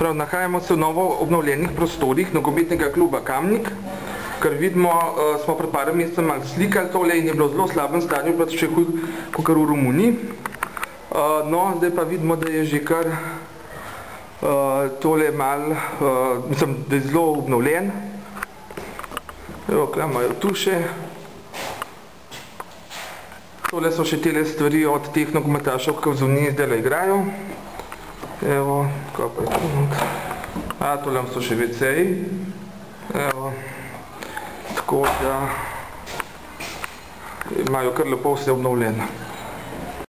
Prav, nahajamo se v novo obnovljenih prostorih nogometnega kluba Kamnik, ker vidimo, uh, smo pred par mesecem malo slikali tole in je bilo v zelo slabem stanju, pa še huj, kakor v Romuniji. Uh, no, zdaj pa vidimo, da je že kar uh, tole mal, uh, mislim, da je zelo obnovljen. Evo, kaj imajo tu še. Tole so še tele stvari od teh nogometašev, ki v zuniji zdaj igrajo. Evo, kaj pa je tu noter. A, tole so še WC-ji. Evo. Tako da imajo kar lepo vse obnovljeno.